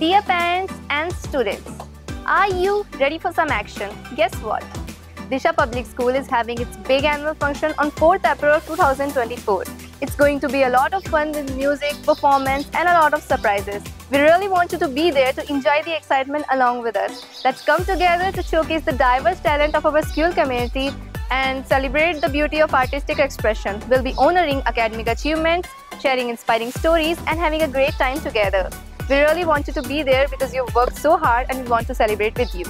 Dear parents and students, are you ready for some action? Guess what? Disha Public School is having its big annual function on 4th April 2024. It's going to be a lot of fun with music, performance, and a lot of surprises. We really want you to be there to enjoy the excitement along with us. Let's come together to showcase the diverse talent of our school community and celebrate the beauty of artistic expression. We'll be honoring academic achievements, sharing inspiring stories, and having a great time together. We really want you to be there because you've worked so hard and we want to celebrate with you.